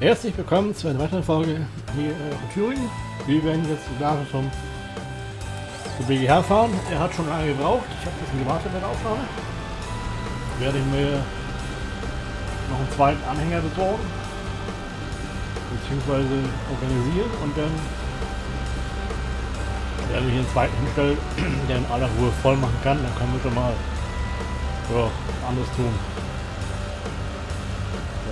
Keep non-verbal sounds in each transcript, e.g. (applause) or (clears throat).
Herzlich willkommen zu einer weiteren Folge hier äh, in Thüringen. Wir werden jetzt Lara zum, zum BGH fahren. Er hat schon lange gebraucht. Ich habe ein bisschen gewartet mit der Aufnahme. Werde ich mir noch einen zweiten Anhänger besorgen. Beziehungsweise organisieren und dann werde ich einen zweiten hinstellen, (clears throat) der in aller Ruhe voll machen kann. Dann können wir schon mal ja, anderes tun.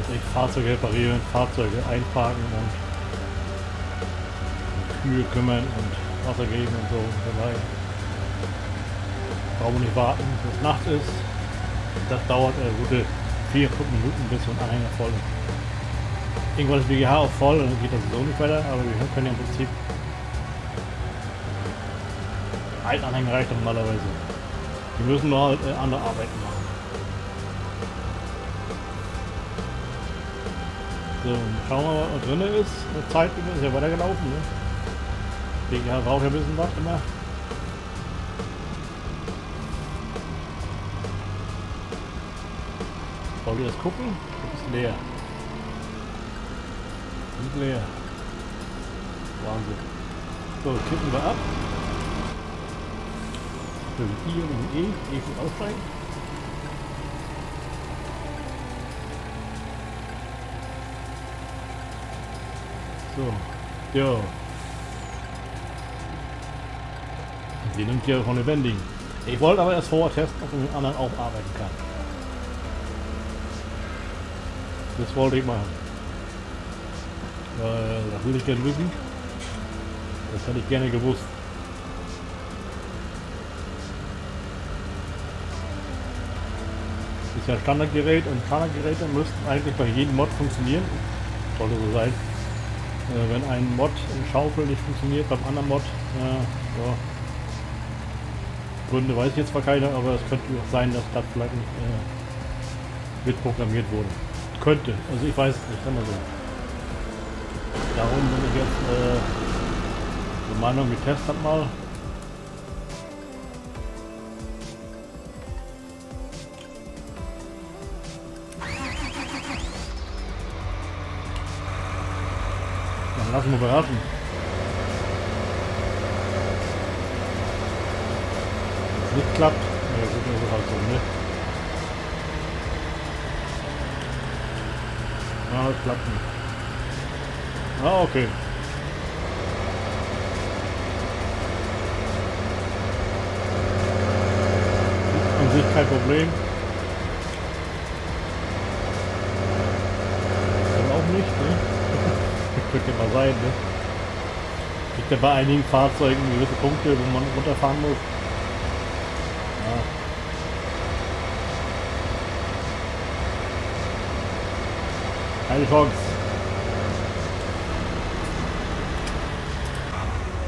Also ich Fahrzeuge reparieren, Fahrzeuge einparken und Kühe kümmern und Wasser geben und so dabei. Brauchen wir nicht warten, bis Nacht ist. Das dauert äh, gute 4, 5 Minuten, bis ein Anhänger voll ist. Irgendwann ist BGH auch voll und dann geht das so nicht weiter, aber wir können ja im Prinzip ein Anhänger reicht normalerweise. Wir müssen nur halt äh, andere Arbeiten machen. So, schauen wir mal, was drin ist. Eine Zeit ist ja weitergelaufen. Ne? BGH braucht ja ein bisschen was immer. Wollt ihr das gucken? Das ist leer. Ist leer. Wahnsinn. So, kippen wir ab. Für I und E, E für aussteigen. So, ja. Sie nimmt hier von lebendigen. Ich wollte aber erst vorher testen, ob man mit anderen auch arbeiten kann. Das wollte ich machen. Weil das will ich gerne wissen. Das hätte ich gerne gewusst. Das ist ja Standardgerät und Standardgeräte müssten eigentlich bei jedem Mod funktionieren. Sollte so sein. Äh, wenn ein Mod in Schaufel nicht funktioniert, beim anderen Mod, äh, ja, Gründe weiß ich jetzt zwar keine, aber es könnte auch sein, dass das vielleicht nicht äh, mitprogrammiert wurde. Könnte, also ich weiß es nicht, kann man so. Darum bin ich jetzt äh, der Meinung, wir testen mal. Lassen wir beraten. Wenn es nicht klappt, ja gut, das ist halt so, ne? Ja, das klappt nicht. Ah, okay. An sich kein Problem. Kann auch nicht, ne? Mal sein, ne? Gibt ja bei einigen Fahrzeugen gewisse Punkte, wo man runterfahren muss. Ja. Keine Chance.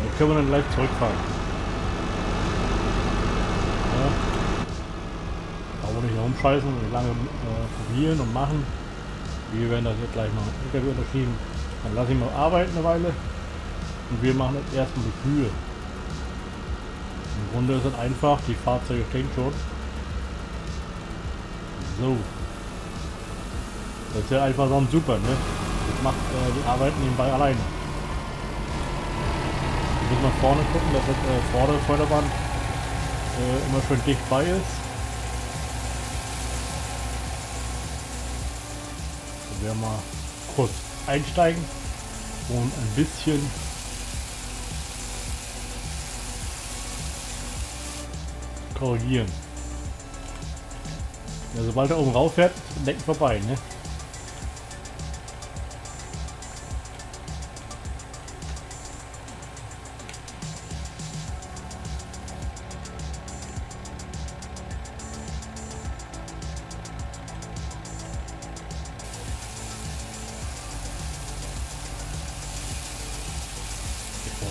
Jetzt können wir dann gleich zurückfahren. Ja. Aber nicht rumscheißen und lange äh, probieren und machen. Wir werden das jetzt gleich machen. LKW unterschieden. Dann lasse ich mal arbeiten eine Weile. Und wir machen jetzt erstmal die Kühe. Im Grunde ist es einfach, die Fahrzeuge stehen schon. So. Das ist ja einfach so ein Super, ne? Das macht äh, die Arbeit nebenbei alleine. Jetzt muss man vorne gucken, dass das äh, vordere Förderband äh, immer schön dicht bei ist. Dann werden wir kurz einsteigen und ein bisschen korrigieren. Ja, sobald er oben rauf fährt, Decken vorbei, ne?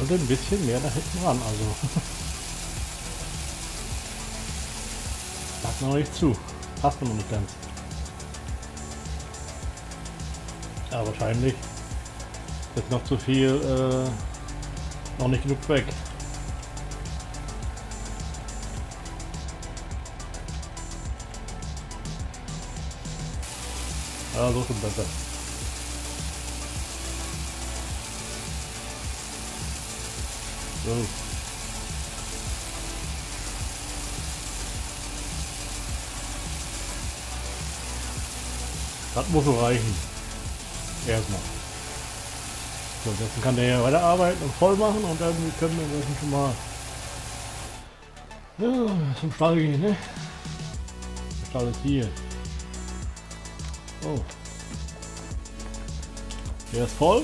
Ich wollte ein bisschen mehr da hinten ran, also. Lag noch nicht zu. Passt noch nicht ganz. Ja, wahrscheinlich ist noch zu viel, äh, noch nicht genug weg. Ja, so schon besser. So. Das muss so reichen. Erstmal. So, dessen kann der ja weiterarbeiten und voll machen und dann können wir das schon mal ja, zum Stall gehen, ne? Der Stall ist hier. Oh. Der ist voll.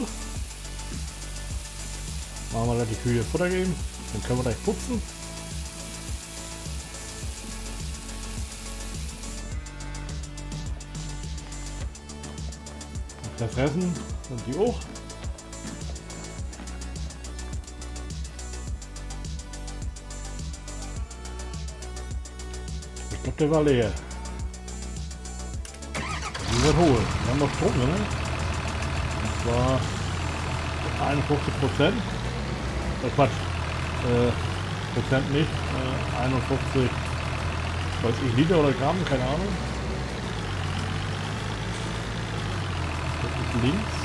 Machen wir gleich die Kühe Futter geben. Dann können wir gleich putzen. Verfressen sind die auch. Ich glaube, der war leer. Die wird holen. Wir haben noch Strom, ne? Und zwar 51 Prozent. Äh, Quatsch. Äh, Prozent nicht. Äh, 51, weiß ich, Liter oder Gramm, keine Ahnung. Das ist links.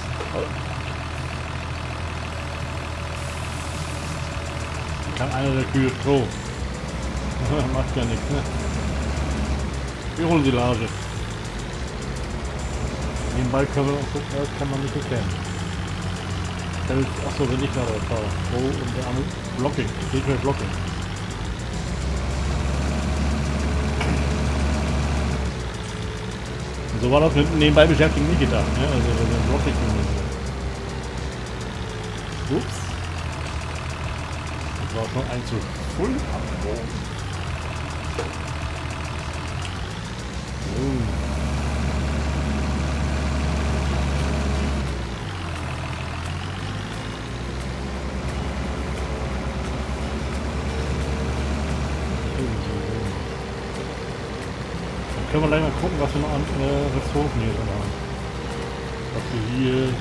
Kann einer der Kühe Stroh. (laughs) Macht ja nichts, ne? Wir holen die Lage. Nebenbei gucken, das kann man nicht erkennen. Achso, wenn ich gerade fahre. Oh, und der andere Blocking. Steht für Blocking. So war das mit nebenbei beschäftigen nicht gedacht, ne? Also wenn wir Blocking Ups. Das war schon ein zu voll. Oh. Gleich mal gucken, was wir noch an äh, Ressourcen hier drin haben. Was wir hier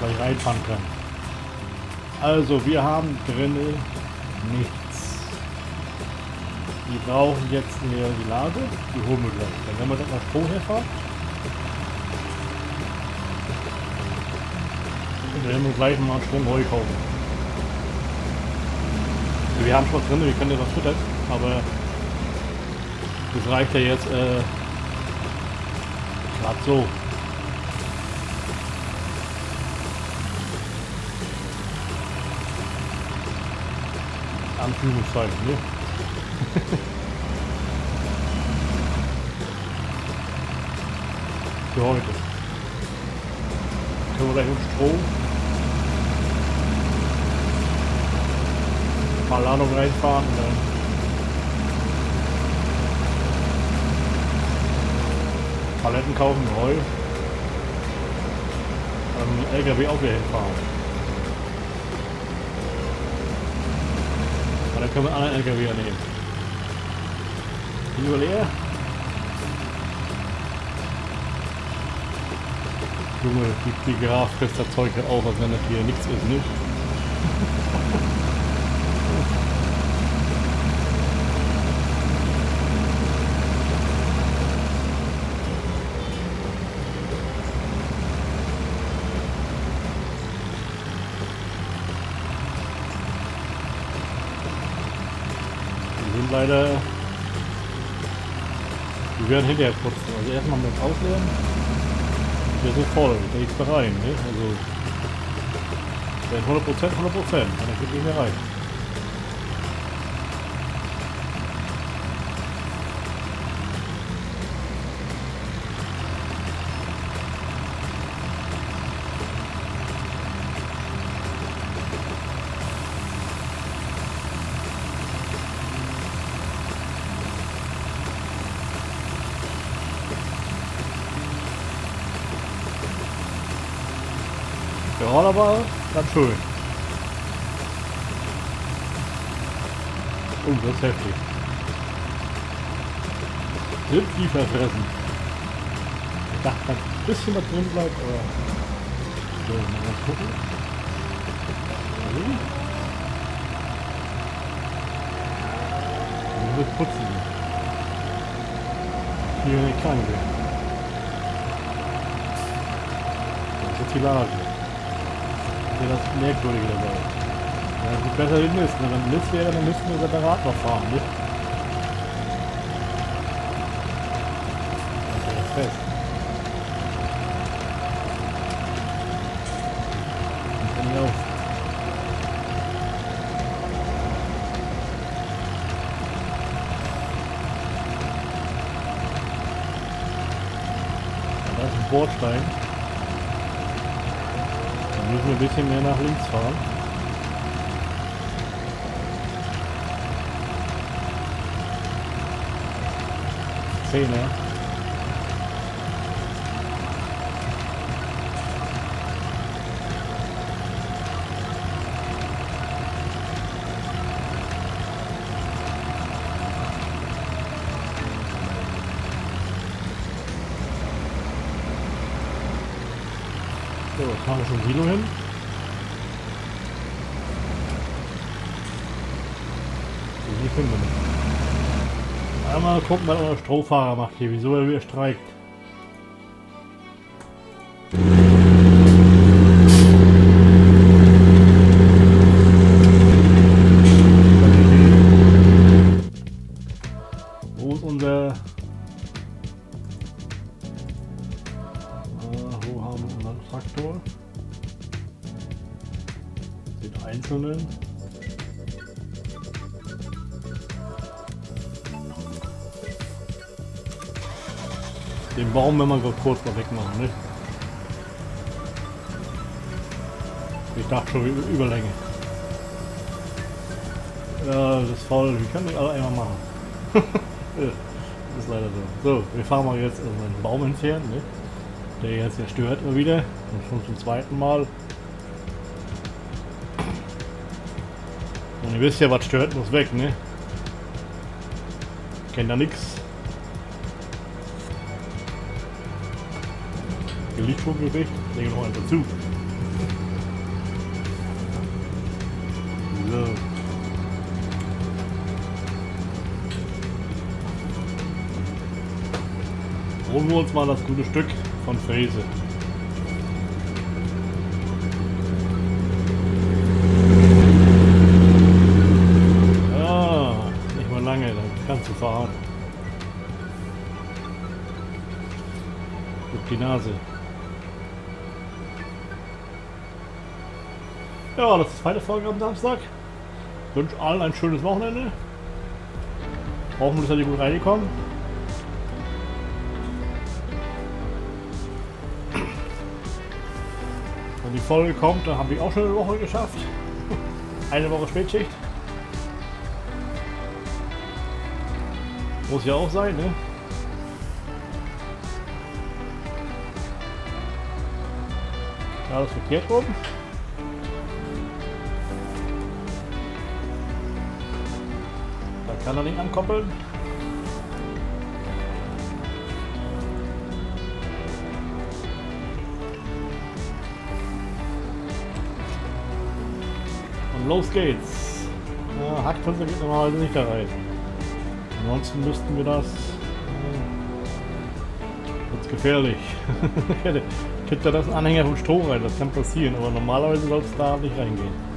gleich reinfahren können. Also, wir haben drin nichts. Wir brauchen jetzt eine Lage. Die holen wir gleich. Dann werden wir das mal vorher fahren. Dann werden wir gleich mal einen Sprung Heu kaufen. Wir haben schon was drin, wir können ja was füttern, aber das reicht ja jetzt äh, gerade so. Anführungszeichen, ne? (laughs) Für heute. Können wir gleich mit Strom mal Ladung reinfahren und dann Paletten kaufen, Heu. Ähm, LKW auch wieder hinfahren. Und dann können wir einen anderen LKW nehmen. Lieber leer. Junge, die, die Graf frisst das Zeug halt als wenn das hier nichts ist, nicht? (laughs) leider... Wir werden hinterher putzen. Also erstmal mit ausleeren. Der so voll, da liegt rein, ne? Also... Wenn 100%, 100%, dann geht nicht mehr rein. Ja, aber ganz schön. Oh, das ist heftig. Sind verfressen. Ich dachte, ein bisschen was drin bleibt, aber... So, mal was gucken. Also. Das wird putzen. Hier eine kleine. Das ist jetzt die Lage. Ja, das Merkwürdige dabei. Ja, sieht besser wie Mist. Ne? Wenn Mist wäre, dann müssten wir separat noch fahren. Ne? Das ist ja fest. Ist Bordstein. Müssen wir ein bisschen mehr nach links fahren. Zehner. So, haben wir schon Silo hin. So, Hier finden wir nicht. Einmal gucken, was unser Strohfahrer macht hier, wieso er wieder streikt. Wo ist unser... unseren Traktor? Den einzelnen. Den Baum wenn wir mal kurz mal wegmachen, ne? Ich dachte schon Überlänge. Ja, das ist voll. Wir können nicht alle einmal machen. (laughs) Das ist leider so. So, wir fahren mal jetzt also einen Baum entfernen, ne? Der jetzt hier stört immer wieder. Und schon zum zweiten Mal. Und ihr wisst ja, was stört, muss weg, ne? Kennt da nix. Hier liegt schon Gewicht. Legen wir noch einen dazu. So. Holen wir uns mal das gute Stück von Fräse. Ah, nicht mal lange, dann kannst du fahren. Guck die Nase. Ja, das ist zweite Folge am Samstag. Ich wünsche allen ein schönes Wochenende. Hoffentlich seid ihr gut reingekommen. Wenn die Folge kommt, dann habe ich auch schon eine Woche geschafft. (laughs) Eine Woche Spätschicht. Muss ja auch sein, ne? Ja, das verkehrt rum. Da kann er nicht ankoppeln. Los geht's. Ja, Hackpilze geht normalerweise nicht da rein. Ansonsten müssten wir das. Äh, wird's gefährlich. (laughs) Kippt da das ein Anhänger vom Stroh rein, das kann passieren, aber normalerweise soll es da nicht reingehen.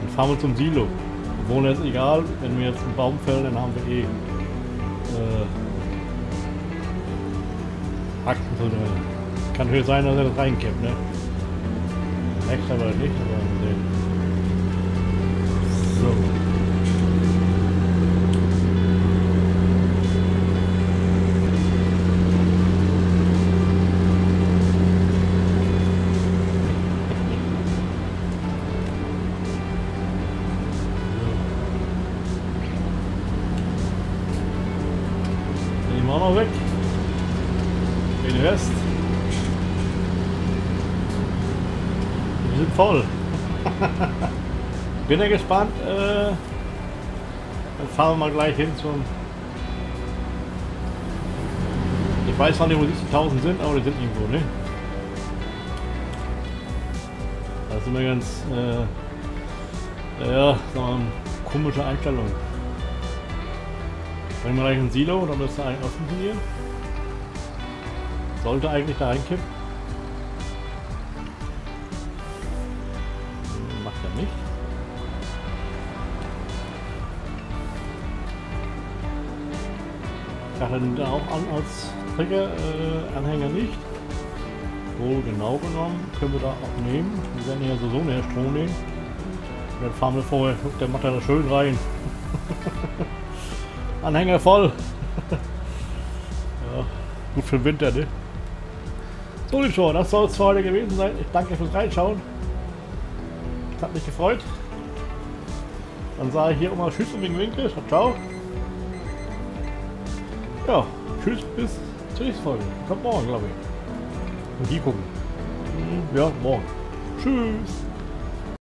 Dann fahren wir zum Silo. Obwohl jetzt egal, wenn wir jetzt einen Baum fällen, dann haben wir eh äh, Hacken so drin. Kann natürlich sein, dass er das reinkippt, ne? Echt aber nicht, aber sehen. So. Auch noch weg. Voll. Bin ja gespannt. Äh, dann fahren wir mal gleich hin zum. Ich weiß zwar nicht, wo die 1000 sind, aber die sind irgendwo, ne? Das ist immer ganz. Äh, ja, wir mal, komische Einstellung. Bringen wir gleich ein Silo, dann müsste eigentlich auch funktionieren. Sollte eigentlich da reinkippen. Dachte den auch an als Trigger-Anhänger nicht. Wohl genau genommen können wir da auch nehmen. Wir werden hier so näher Strom nehmen. Dann fahren wir vorher, der macht da schön rein. (laughs) Anhänger voll. (laughs) ja, gut für den Winter, ne? So, liebe Zuschauer, das soll es für heute gewesen sein. Ich danke fürs Reinschauen. Es hat mich gefreut. Dann sage ich hier immer Tschüss und Winkel. Ciao. Ja, tschüss, bis zur nächsten Folge. Kommt morgen, glaube ich. Und die gucken. Ja, morgen. Tschüss.